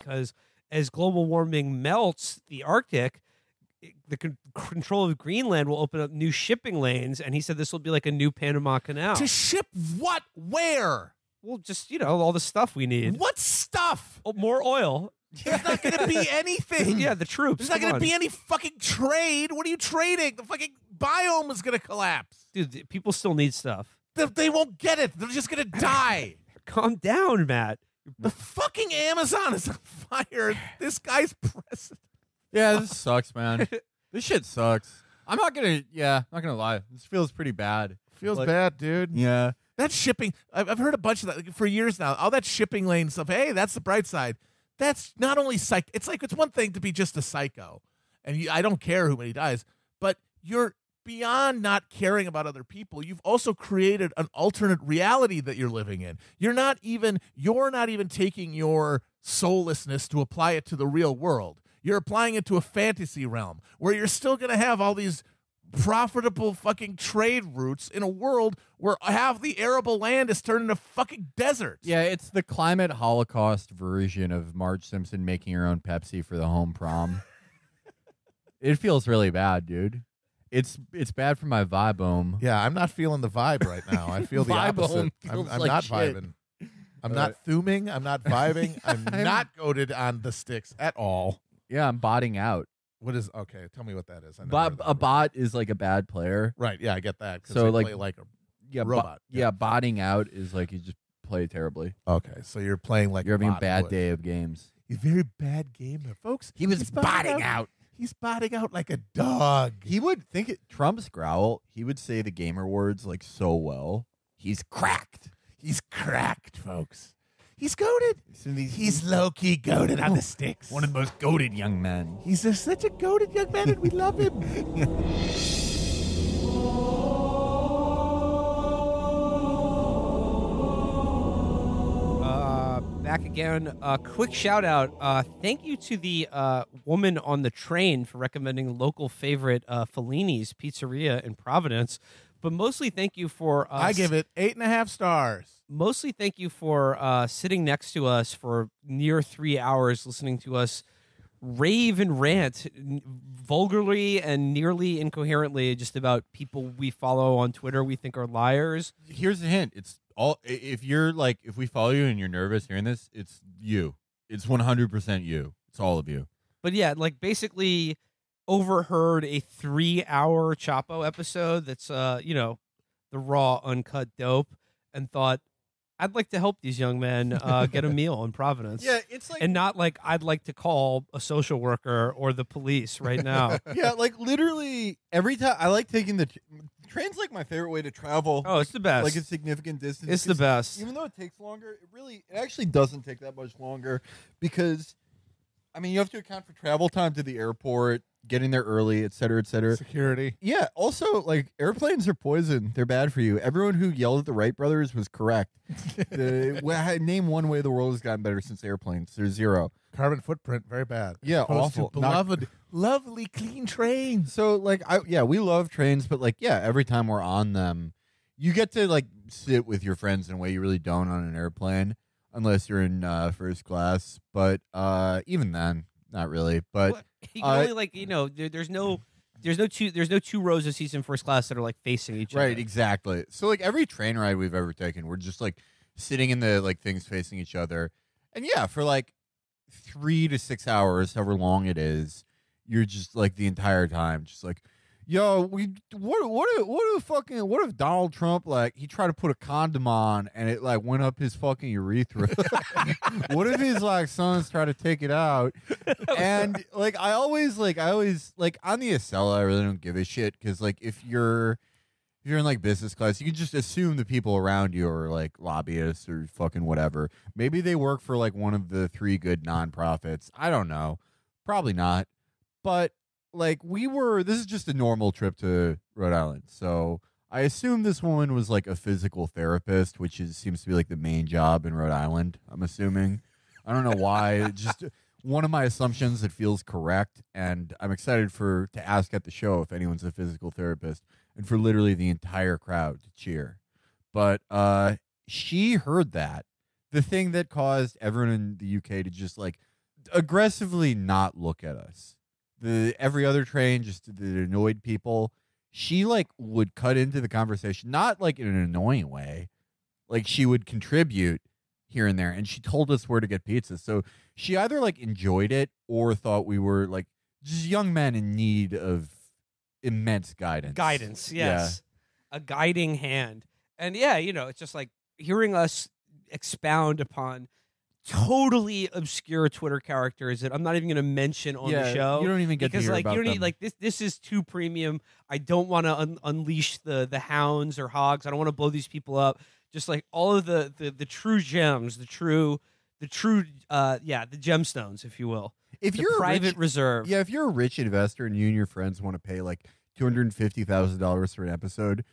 because as global warming melts the Arctic, the con- control of Greenland will open up new shipping lanes, and he said this will be like a new Panama Canal. To ship what? Where? well, just you know all the stuff we need. What stuff? Oh, more oil. There's not going to be anything. yeah, the troops. There's not going to be any fucking trade. What are you trading? The fucking biome is going to collapse. dude. People still need stuff. They, they won't get it. They're just going to die. Calm down, Matt. The fucking Amazon is on fire. This guy's president. Yeah, this sucks, man. this shit sucks. I'm not gonna. Yeah, not gonna lie. This feels pretty bad. Feels Like- bad, dude. Yeah. That shipping, I've, I've heard a bunch of that like, for years now. All that shipping lane stuff. Hey, that's the bright side. That's not only psych. It's like it's one thing to be just a psycho, and you, I don't care who many dies, but you're beyond not caring about other people. You've also created an alternate reality that you're living in. You're not even you're not even taking your soullessness to apply it to the real world. You're applying it to a fantasy realm where you're still going to have all these profitable fucking trade routes in a world where half the arable land is turned into fucking deserts. Yeah, it's the climate holocaust version of Marge Simpson making her own Pepsi for the home prom. it feels really bad, dude. It's it's bad for my vibome. Yeah, I'm not feeling the vibe right now. I feel the opposite. I'm, I'm like not shit. vibing. I'm not thuming. I'm not vibing. I'm, I'm- not goated on the sticks at all. Yeah, I'm botting out. What is okay? Tell me what that is. I never heard that a word. bot is like a bad player. Right. Yeah, I get that. 'cause So, they like- play like a Yeah, bo- Robot, yeah. yeah. botting out is like you just play terribly. okay. So you're playing like You're having a bot bad would. day of games. He's a very bad gamer, folks. He was He's botting out. He's botting out like a dog. He would think it, Trump's growl. He would say the gamer words like so well. He's cracked. He's cracked, folks. He's goated. These- He's low key goated on the sticks. one of the most goated young men. He's just such a goated young man, and we love him. back again. Uh, quick shout out. Uh, thank you to the uh, woman on the train for recommending local favorite uh, Fellini's Pizzeria in Providence. But mostly thank you for. Uh, I give it eight and a half stars. Mostly thank you for uh, sitting next to us for near three hours, listening to us rave and rant n- vulgarly and nearly incoherently just about people we follow on Twitter we think are liars. Here's a hint. It's all. If you're like, if we follow you and you're nervous hearing this, it's you. It's 100 percent you. It's all of you. But yeah, like basically overheard a three hour Chapo episode that's uh, you know, the raw uncut dope and thought I'd like to help these young men uh, get a meal in Providence. Yeah, it's like And not like I'd like to call a social worker or the police right now. yeah, like literally every time I like taking the train's like my favorite way to travel. oh, it's the best. like a significant distance. it's the best. Even though it takes longer, it really it actually doesn't take that much longer because I mean you have to account for travel time to the airport, getting there early, et cetera, et cetera. Security. Yeah. Also, like airplanes are poison. They're bad for you. Everyone who yelled at the Wright brothers was correct. the, well, name one way the world has gotten better since airplanes. There's zero. Carbon footprint, very bad. Yeah, awful. Not- beloved, lovely, clean trains. So like I yeah, we love trains, but like yeah, every time we're on them, you get to like sit with your friends in a way you really don't on an airplane unless you're in uh, first class. But uh, even then, not really. But Well, you uh, only like you know there, there's no there's no two there's no two rows of seats in first class that are like facing each right, other. Right, exactly. So like every train ride we've ever taken, we're just like sitting in the like things facing each other, and yeah, for like three to six hours, however long it is, you're just like the entire time, just like, yo, we what what if what if fucking what if Donald Trump like he tried to put a condom on and it like went up his fucking urethra? what if his like sons try to take it out? And like I always like I always like on the Acela, I really don't give a shit because like if you're if you're in like business class, you can just assume the people around you are like lobbyists or fucking whatever. Maybe they work for like one of the three good nonprofits. I don't know. Probably not. But like we were this is just a normal trip to Rhode Island. So I assume this woman was like a physical therapist, which is seems to be like the main job in Rhode Island, I'm assuming. I don't know why. Just one of my assumptions that feels correct and I'm excited for to ask at the show if anyone's a physical therapist and for literally the entire crowd to cheer. But uh she heard that. The thing that caused everyone in the UK to just like aggressively not look at us. The every other train just that annoyed people. She like would cut into the conversation, not like in an annoying way. Like she would contribute here and there, and she told us where to get pizza. So she either like enjoyed it or thought we were like just young men in need of immense guidance. guidance Yeah. yes a guiding hand and yeah you know it's just like hearing us expound upon totally obscure twitter characters that i'm not even going to mention on yeah, the show You don't even get because like you don't them. need like this this is too premium. I don't want to un- unleash the the hounds or hogs. I don't want to blow these people up. Just like all of the the, the true gems the true the true uh yeah the gemstones if you will. If the you're private rich, reserve. Yeah, if you're a rich investor and you and your friends want to pay like two hundred and fifty thousand dollars for an episode,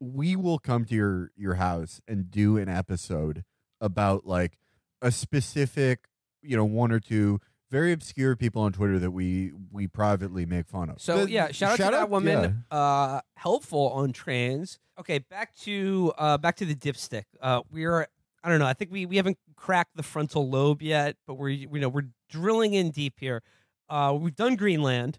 we will come to your your house and do an episode about like a specific, you know, one or two very obscure people on Twitter that we we privately make fun of. So The- yeah, shout out to that woman. Uh, helpful on trans. Okay, back to uh, back to the dipstick. Uh, we're I don't know. I think we, we haven't cracked the frontal lobe yet, but we're you know we're drilling in deep here. Uh, we've done Greenland.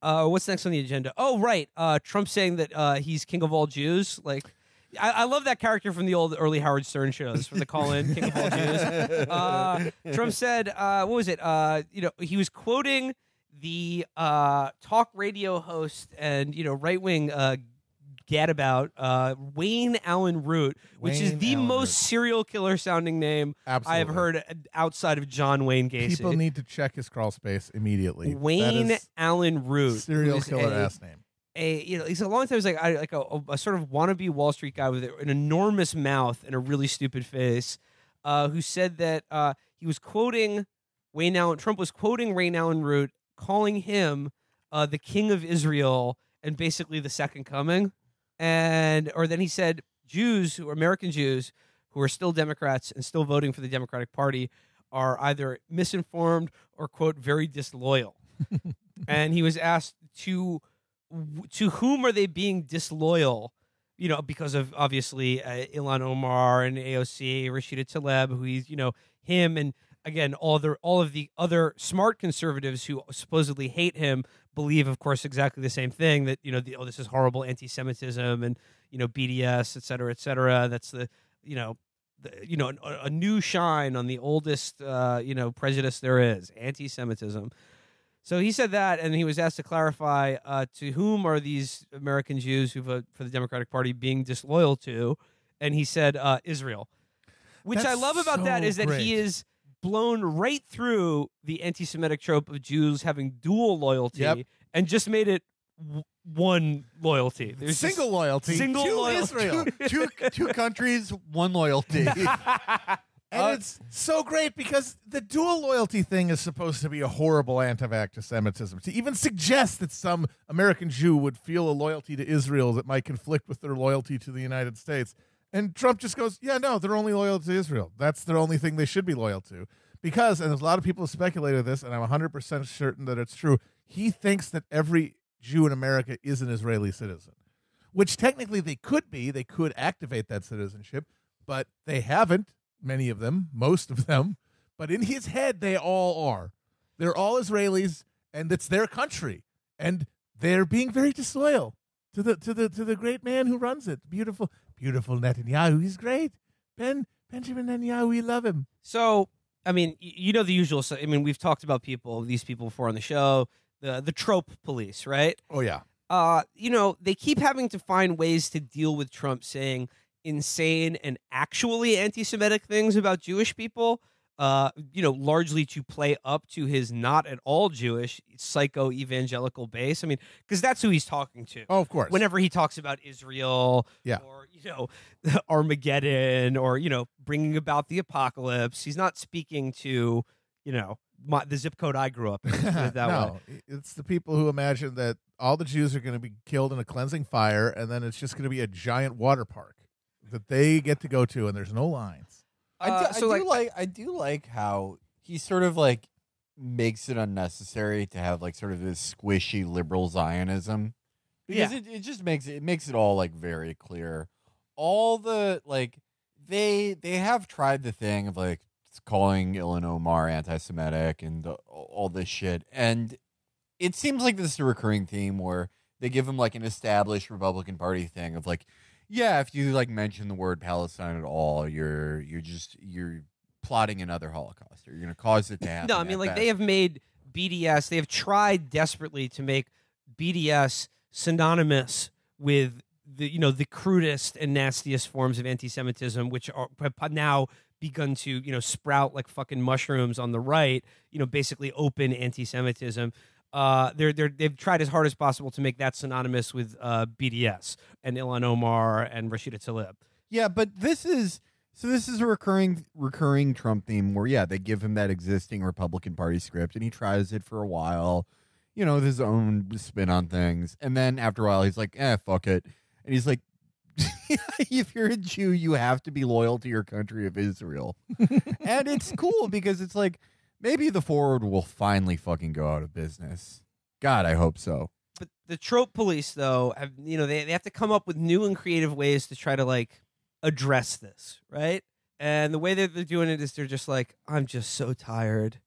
Uh, what's next on the agenda? Oh right, uh, Trump saying that uh, he's king of all Jews. Like, I, I love that character from the old early Howard Stern shows from the call-in king of all Jews. Uh, Trump said, uh, what was it? Uh, you know, he was quoting the uh, talk radio host and you know right wing uh, gadabout uh, Wayne Allyn Root, which is the Allyn most Root. serial killer sounding name Absolutely. I have heard outside of John Wayne Gacy. People need to check his crawl space immediately. Wayne Allyn Root, serial killer ass name. A you know he's a long time he's like I, like a, a sort of wannabe Wall Street guy with an enormous mouth and a really stupid face, uh, who said that uh, he was quoting Wayne Allyn Trump was quoting Wayne Allyn Root, calling him uh, the king of Israel and basically the second coming, and or then he said Jews who are American Jews who are still Democrats and still voting for the Democratic Party are either misinformed or quote very disloyal. and he was asked to to whom are they being disloyal? You know, because of obviously uh, Ilhan Omar and AOC, Rashida Tlaib, who he's you know him and again all the all of the other smart conservatives who supposedly hate him believe, of course, exactly the same thing that you know the, oh this is horrible anti-Semitism and you know BDS, et cetera, et cetera. That's the you know the, you know a, a new shine on the oldest uh, you know prejudice there is anti-Semitism. So he said that, and he was asked to clarify uh, to whom are these American Jews who vote for the Democratic Party being disloyal to, and he said uh, Israel. Which I love about that so is that he is blown right through the anti-Semitic trope of Jews having dual loyalty, Yep. and just made it w- one loyalty. There's Single loyalty single to loyalty. Israel. two two countries, one loyalty. And Uh, it's so great because the dual loyalty thing is supposed to be a horrible anti-Semitism. To even suggest that some American Jew would feel a loyalty to Israel that might conflict with their loyalty to the United States, and Trump just goes, "Yeah, no, they're only loyal to Israel. That's their only thing they should be loyal to." Because, and there's a lot of people who speculated this, and I'm 100% certain that it's true. He thinks that every Jew in America is an Israeli citizen, which technically they could be. They could activate that citizenship, but they haven't many of them, most of them, but in his head, they all are. They're all Israelis, and it's their country, and they're being very disloyal to the to the to the great man who runs it. Beautiful, beautiful Netanyahu. He's great. Ben Benjamin Netanyahu. We love him. So, I mean, you know the usual. So, I mean, we've talked about people, these people before on the show, the the trope police, right? Oh yeah. uh, you know, they keep having to find ways to deal with Trump saying insane and actually anti-Semitic things about Jewish people. Uh, you know, largely to play up to his not at all Jewish psycho evangelical base. I mean, because that's who he's talking to. Oh, of course. Whenever he talks about Israel, Yeah. or you know, Armageddon, or you know, bringing about the apocalypse, he's not speaking to you know my, the zip code I grew up in. let's put it that way. no, it's the people who imagine that all the Jews are going to be killed in a cleansing fire, and then it's just going to be a giant water park that they get to go to, and there's no lines. I do, Uh, I so, do like- like, I do like how he sort of like makes it unnecessary to have like sort of this squishy liberal Zionism because Yeah. it, it just makes it, it makes it all like very clear. All the like they they have tried the thing of like calling Ilhan Omar anti-Semitic and uh, all this shit. And it seems like this is a recurring theme where they give him like an established Republican Party thing of like, yeah, if you like mention the word Palestine at all, you're you're just you're plotting another Holocaust or you're going to cause it to happen. No, I mean like best. they have made BDS. They have tried desperately to make BDS synonymous with the you know the crudest and nastiest forms of anti-Semitism, which are have now begun to you know sprout like fucking mushrooms on the right. You know, basically open anti-Semitism. Uh, they're they're they've tried as hard as possible to make that synonymous with uh, BDS and Ilhan Omar and Rashida Tlaib. Yeah, but this is so this is a recurring recurring Trump theme where yeah, they give him that existing Republican Party script and he tries it for a while, you know, with his own spin on things. And then after a while he's like, "Eh, fuck it." And he's like if you're a Jew, you have to be loyal to your country of Israel. and it's cool because it's like maybe the forward will finally fucking go out of business. God, I hope so. but the trope police though have you know they, they have to come up with new and creative ways to try to like address this right and the way that they're doing it is they're just like i'm just so tired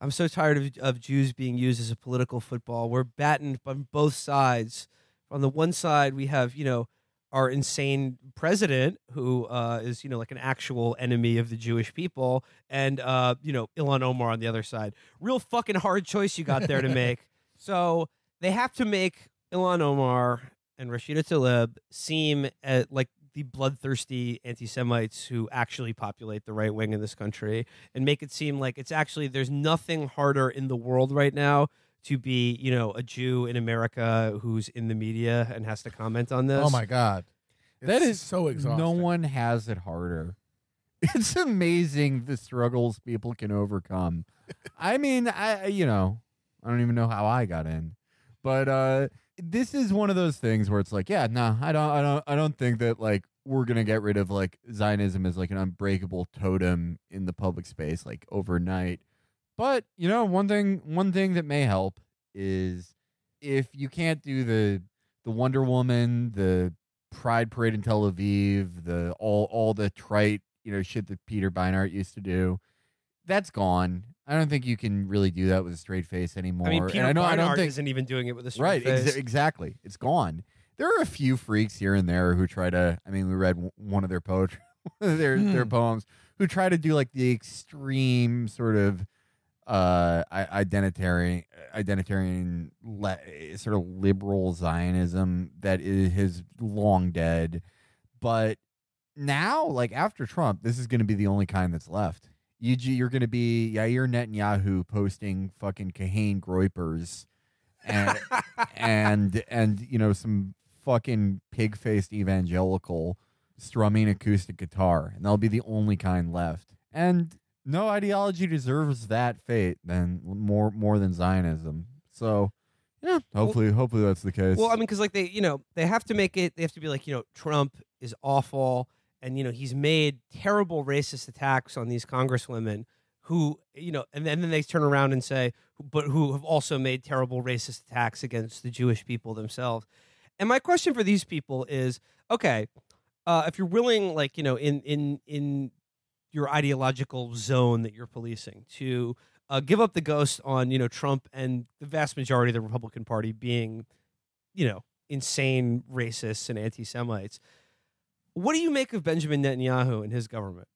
i'm so tired of, of jews being used as a political football we're battened on both sides on the one side we have you know our insane president who uh, is you know like an actual enemy of the jewish people and uh, you know ilhan omar on the other side. Real fucking hard choice you got there to make. So they have to make Ilhan Omar and Rashida Tlaib seem uh, like the bloodthirsty anti-Semites who actually populate the right wing in this country, and make it seem like it's actually there's nothing harder in the world right now to be, you know, a Jew in America who's in the media and has to comment on this. Oh my god, That It's is so exhausting. No one has it harder. It's amazing the struggles people can overcome. I mean, I you know, I don't even know how I got in. But uh this is one of those things where it's like, yeah, no, I don't I don't I don't think that like we're going to get rid of like Zionism as like an unbreakable totem in the public space like overnight. But, you know, one thing one thing that may help is if you can't do the the Wonder Woman, the Pride Parade in Tel Aviv, the all all the trite, you know, shit that Peter Beinart used to do. That's gone. I don't think you can really do that with a straight face anymore. I mean, And Peter I know I don't Beinart think isn't even doing it with a straight right face. exa- exactly. It's gone. There are a few freaks here and there who try to. I mean, we read w- one of their poetry, their their Hmm. poems, who try to do like the extreme sort of uh identitarian identitarian le- sort of liberal zionism that is long dead. But now like after trump this is going to be the only kind that's left. You you're going to be Yair Netanyahu posting fucking Kahane Groypers and and and you know some fucking pig-faced evangelical strumming acoustic guitar and that'll be the only kind left. And no ideology deserves that fate than more more than Zionism. So, yeah, hopefully, hopefully that's the case. Well, I mean, because like they, you know, they have to make it. They have to be like, you know, Trump is awful, and you know, he's made terrible racist attacks on these congresswomen who, you know, and then, then they turn around and say, but who have also made terrible racist attacks against the Jewish people themselves. And my question for these people is, okay, uh, if you're willing, like, you know, in in in your ideological zone that you're policing to uh, give up the ghost on you know Trump and the vast majority of the Republican Party being you know insane racists and anti-Semites. What do you make of Benjamin Netanyahu and his government?